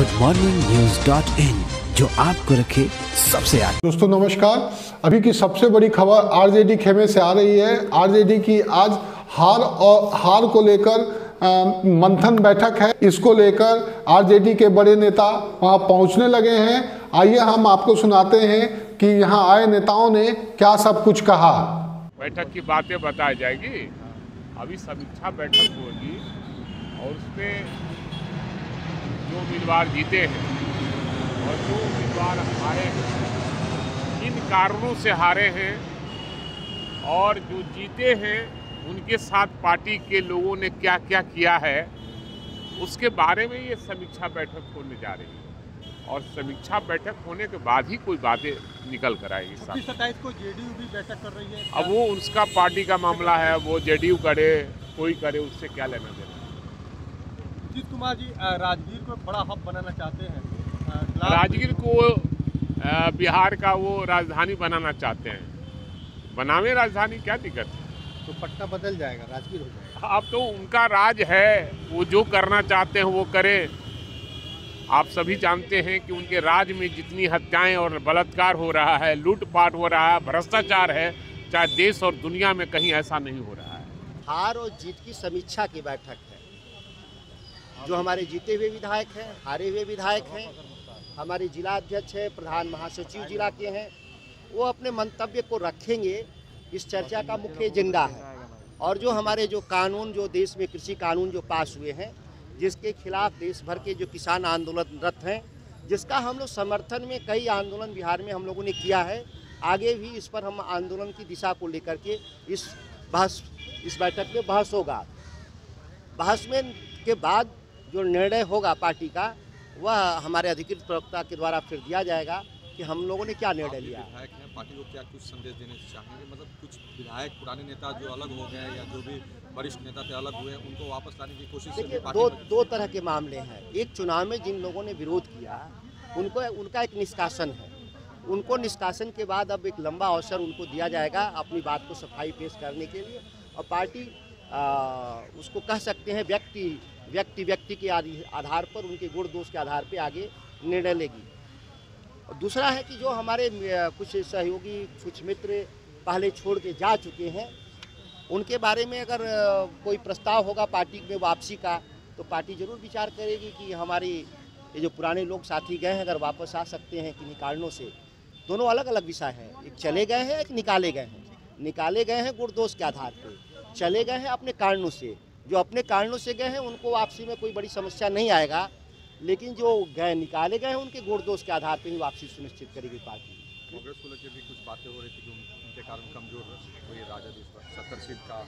Good morning news dot in जो आपको रखे सबसे आगे। दोस्तों नमस्कार। अभी की सबसे बड़ी खबर आरजेडी खेमे से आ रही है। आरजेडी की आज हार और हार को लेकर मंथन बैठक है। इसको लेकर आरजेडी के बड़े नेता वहाँ पहुँचने लगे हैं। आइए हम आपको सुनाते हैं कि यहाँ आए नेताओं ने क्या सब कुछ कहा। बैठक की बातें बताई जाएगी। अभी समीक्षा बैठक होगी और उसमें जो उम्मीदवार जीते हैं और जो उम्मीदवार हारे हैं किन कारणों से हारे हैं और जो जीते हैं उनके साथ पार्टी के लोगों ने क्या क्या किया है उसके बारे में ये समीक्षा बैठक होने जा रही है। और समीक्षा बैठक होने के बाद ही कोई बातें निकल कर आएगी सत्ताईस को जेडीयू भी बैठक कर रही है। अब वो उसका पार्टी का मामला है वो जेडीयू करे कोई करे उससे क्या लेना देना? अजीत कुमार जी राजगीर को बड़ा हब बनाना चाहते हैं। राजगीर को बिहार का वो राजधानी बनाना चाहते हैं। बनावे राजधानी क्या दिक्कत है? तो पटना बदल जाएगा राजगीर हो जाएगा। अब तो उनका राज है वो जो करना चाहते हैं वो करें। आप सभी जानते हैं कि उनके राज में जितनी हत्याएँ और बलात्कार हो रहा है लूटपाट हो रहा है भ्रष्टाचार है चाहे देश और दुनिया में कहीं ऐसा नहीं हो रहा है। हार और जीत की समीक्षा की बैठक। जो हमारे जीते हुए विधायक हैं, हारे हुए विधायक हैं, हमारे जिला अध्यक्ष हैं, प्रधान महासचिव जिला के हैं, वो अपने मंतव्य को रखेंगे, इस चर्चा का मुख्य एजेंडा है। और जो हमारे जो कानून, जो देश में कृषि कानून जो पास हुए हैं, जिसके खिलाफ देश भर के जो किसान आंदोलनरत हैं, जिसका हम लोग समर्थन में कई आंदोलन बिहार में हम लोगों ने किया है, आगे भी इस पर हम आंदोलन की दिशा को लेकर के इस बहस, इस बैठक में बहस होगा। बहस में के बाद जो निर्णय होगा पार्टी का वह हमारे अधिकृत प्रवक्ता के द्वारा फिर दिया जाएगा कि हम लोगों ने क्या निर्णय लिया। है विधायक हैं पार्टी को क्या कुछ संदेश देने चाहेंगे? मतलब कुछ विधायक पुराने नेता जो अलग हो गए या जो भी वरिष्ठ नेता थे अलग हुए उनको वापस लाने की कोशिश देखिए दो दो तरह के मामले हैं। एक चुनाव में जिन लोगों ने विरोध किया उनको उनका एक निष्कासन है। उनको निष्कासन के बाद अब एक लंबा अवसर उनको दिया जाएगा अपनी बात को सफ़ाई पेश करने के लिए। और पार्टी आ, उसको कह सकते हैं व्यक्ति व्यक्ति व्यक्ति के आधार पर उनके गुण दोष के आधार पर आगे निर्णय लेगी। दूसरा है कि जो हमारे कुछ सहयोगी कुछ मित्र पहले छोड़ के जा चुके हैं उनके बारे में अगर कोई प्रस्ताव होगा पार्टी में वापसी का तो पार्टी ज़रूर विचार करेगी कि हमारी ये जो पुराने लोग साथी गए हैं अगर वापस आ सकते हैं किन्हीं कारणों से दोनों अलग अलग विषय हैं। एक चले गए हैं एक निकाले गए हैं। निकाले गए हैं गुण दोष के आधार पर चले गए हैं अपने कारणों से। जो अपने कारणों से गए हैं उनको वापसी में कोई बड़ी समस्या नहीं आएगा। लेकिन जो गए निकाले गए हैं उनके गुण दोष के आधार पर ही वापसी सुनिश्चित करेगी पार्टी। कांग्रेस को लेकर भी कुछ बातें हो रही थी कि उनके कारण कमज़ोर हुई राजद सत्तर सीट का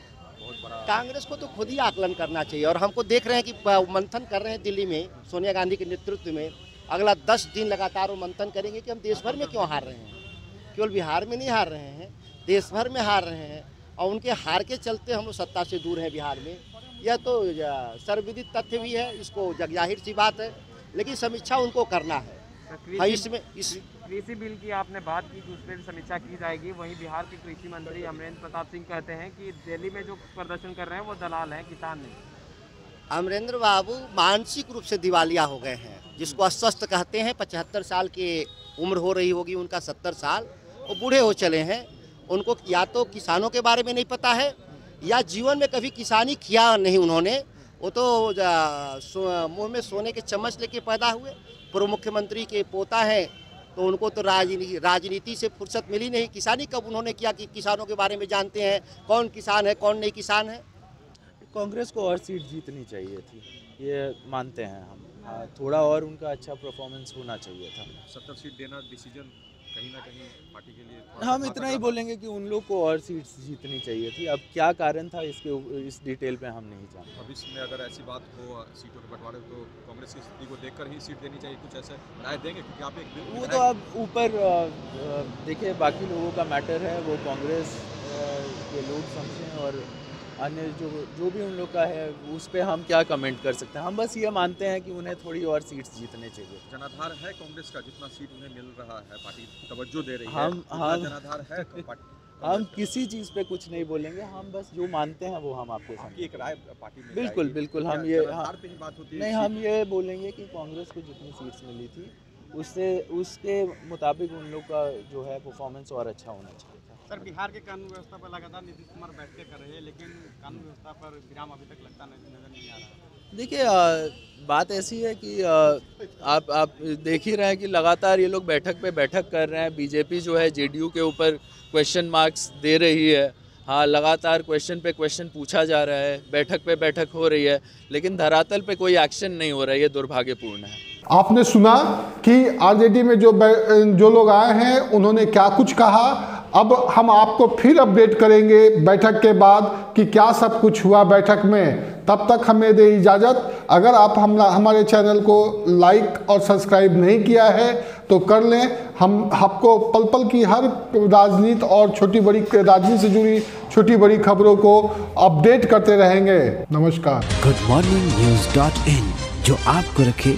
बहुत बड़ा कांग्रेस को तो खुद ही आकलन करना चाहिए। और हमको देख रहे हैं कि मंथन कर रहे हैं दिल्ली में सोनिया गांधी के नेतृत्व में। अगला दस दिन लगातार वो मंथन करेंगे कि हम देश भर में क्यों हार रहे हैं? केवल बिहार में नहीं हार रहे हैं देश भर में हार रहे हैं। और उनके हार के चलते हम लोग सत्ता से दूर हैं बिहार में। यह तो सर्वविदित तथ्य भी है इसको जग ज़ाहिर सी बात है लेकिन समीक्षा उनको करना है। हाँ इसमें इस कृषि बिल की आपने बात की कि उस पर समीक्षा की जाएगी। वहीं बिहार के कृषि मंत्री अमरेंद्र प्रताप सिंह कहते हैं कि दिल्ली में जो प्रदर्शन कर रहे हैं वो दलाल हैं किसान नहीं अमरेंद्र बाबू मानसिक रूप से दिवालिया हो गए हैं। जिसको अस्वस्थ कहते हैं पचहत्तर साल की उम्र हो रही होगी उनका सत्तर साल वो बूढ़े हो चले हैं। उनको या तो किसानों के बारे में नहीं पता है या जीवन में कभी किसानी किया नहीं उन्होंने। वो तो मुँह में सोने के चम्मच लेके पैदा हुए पूर्व मुख्यमंत्री के पोता हैं तो उनको तो राजनीति राजनीति से फुर्सत मिली नहीं। किसानी कब उन्होंने किया कि किसानों के बारे में जानते हैं कौन किसान है कौन नहीं किसान है? कांग्रेस को और सीट जीतनी चाहिए थी ये मानते हैं हम। थोड़ा और उनका अच्छा परफॉर्मेंस होना चाहिए था। सत्तर सीट देना डिसीज़न कहीं ना कहीं पार्टी के लिए हम इतना ही बोलेंगे कि उन लोग को और सीट्स जीतनी चाहिए थी। अब क्या कारण था इसके इस डिटेल पे हम नहीं जानते भविष्य में अगर ऐसी बात हो सीटों के बंटवारे तो कांग्रेस की स्थिति को देखकर ही सीट देनी चाहिए कुछ ऐसे राय देंगे क्योंकि आप एक वो तो अब ऊपर देखिए बाकी लोगों का मैटर है वो कांग्रेस के लोग समझें और अन्य जो जो भी उन लोग का है उस पर हम क्या कमेंट कर सकते हैं? हम बस ये मानते हैं कि उन्हें थोड़ी और सीट्स जीतने चाहिए। जनाधार है कांग्रेस का जितना सीट उन्हें मिल रहा है पार्टी तवज्जो दे रही हम- उतना हम- जनाधार है हम किसी चीज़ पे कुछ नहीं बोलेंगे हम बस जो मानते हैं वो हम आपको आपकी एक राय पार्टी में बिल्कुल, बिल्कुल, हम ये- हाँ। पे ही बात होती है नहीं हम ये बोलेंगे कि कांग्रेस को जितनी सीट्स मिली थी उससे उसके मुताबिक उन लोग का जो है परफॉर्मेंस और अच्छा होना चाहिए सर बिहार के कानून व्यवस्था पर लगातार नीतीश कुमार बैठते कर रहे हैं लेकिन कानून व्यवस्था पर विराम अभी तक लगता नज़र नहीं आ रहा। देखिए बात ऐसी है कि अ, आप आप देख ही रहे हैं कि लगातार ये लोग बैठक पे बैठक कर रहे हैं। बीजेपी जो है जेडीयू के ऊपर क्वेश्चन मार्क्स दे रही है। हाँ लगातार क्वेश्चन पे क्वेश्चन पूछा जा रहा है बैठक पे बैठक हो रही है लेकिन धरातल पे कोई एक्शन नहीं हो रहा है ये दुर्भाग्यपूर्ण है। आपने सुना कि आरजेडी में जो जो लोग आए हैं, उन्होंने क्या कुछ कहा? अब हम आपको फिर अपडेट करेंगे बैठक के बाद कि क्या सब कुछ हुआ बैठक में। तब तक हमें दे इजाज़त। अगर आप हम हमारे चैनल को लाइक और सब्सक्राइब नहीं किया है तो कर लें। हम आपको पल पल की हर राजनीति और छोटी बड़ी राजनीति से जुड़ी छोटी बड़ी खबरों को अपडेट करते रहेंगे। नमस्कार। Good morning news dot in जो आपको रखे